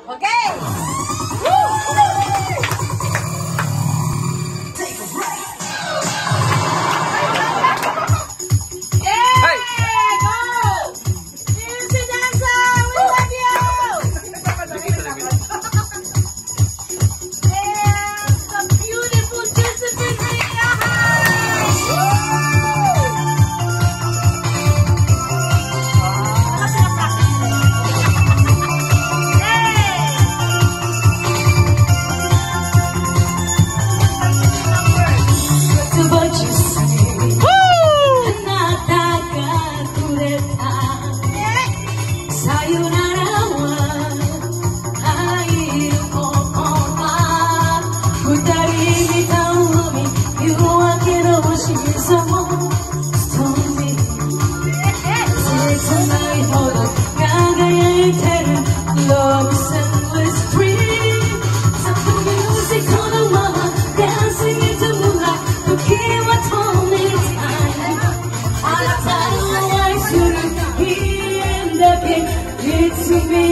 pensar how you know. to be